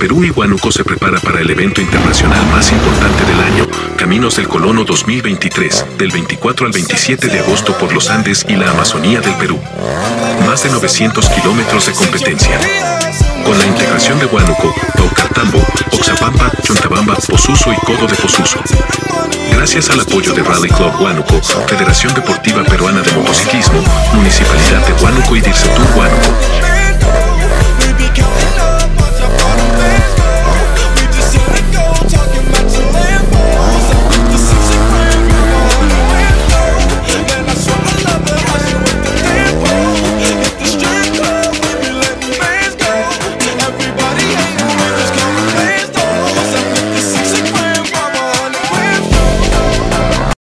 Perú y Huánuco se prepara para el evento internacional más importante del año, Caminos del Colono 2023, del 24 al 27 de agosto por los Andes y la Amazonía del Perú. Más de 900 kilómetros de competencia. Con la integración de Huánuco, Paucartambo, Oxapampa, Chontabamba, Posuso y Codo de Posuso. Gracias al apoyo de Rally Club Huánuco, Federación Deportiva Peruana de Motociclismo, Municipalidad de Huánuco y Dircetur Huánuco.